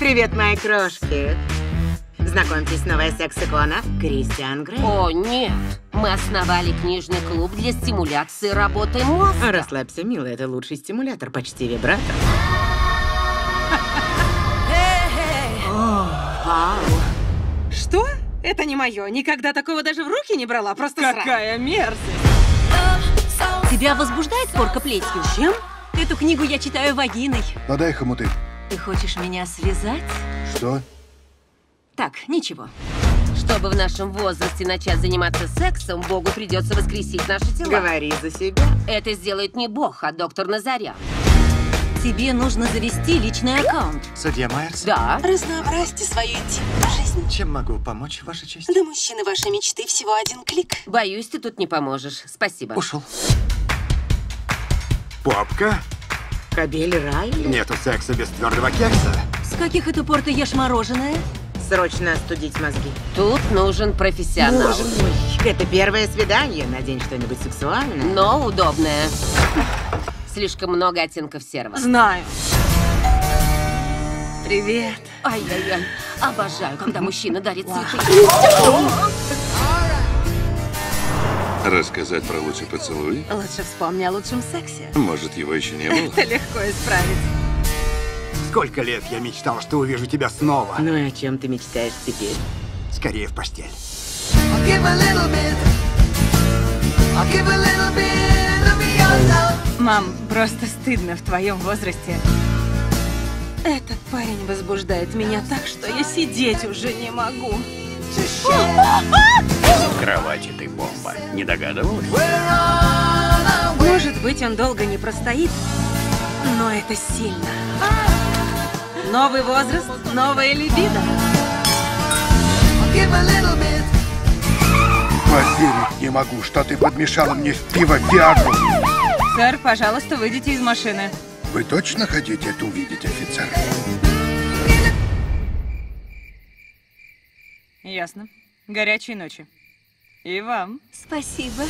Привет, мои крошки. Знакомьтесь, новая секс-икона Кристиан Грей. О, нет. Мы основали книжный клуб для стимуляции работы мозга. Расслабься, милая, это лучший стимулятор, почти вибратор. Что? Это не мое. Никогда такого даже в руки не брала. Просто срань. Какая мерзость! Тебя возбуждает порка плетью? Чем? Эту книгу я читаю вагиной. Подай хомуты. Ты хочешь меня связать? Что? Так, ничего. Чтобы в нашем возрасте начать заниматься сексом, Богу придется воскресить наши тела. Говори за себя. Это сделает не Бог, а доктор Назарян. Тебе нужно завести личный аккаунт. Судья Майерс, Да. Разнообразьте свою интимную жизнь. чем могу помочь, Ваша честь? Для мужчины вашей мечты всего один клик. Боюсь, ты тут не поможешь. Спасибо. Ушел. Попка? Кабель Райли? Нету секса без твердого кекса. С каких это пор ты ешь мороженое? Срочно остудить мозги. Тут нужен профессионал. Боже мой, это первое свидание. Надень что-нибудь сексуальное. Но удобное. Слишком много оттенков серого. Знаю. Привет. Ай-яй-яй. Обожаю, когда мужчина дарит цветы. Рассказать про лучший поцелуй? Лучше вспомни о лучшем сексе. Может, его еще не было? Это легко исправить. Сколько лет я мечтал, что увижу тебя снова. Ну и о чем ты мечтаешь теперь? Скорее в постель. Мам, просто стыдно в твоем возрасте. Этот парень возбуждает меня так, что я сидеть уже не могу. В кровати ты бомба. Не догадывалась? Может быть, он долго не простоит, но это сильно. Новый возраст, новая либидо. Поверить не могу, что ты подмешала мне в пиво Виагру. Сэр, пожалуйста, выйдите из машины. Вы точно хотите это увидеть, офицер? Ясно. Горячей ночи. И вам. Спасибо.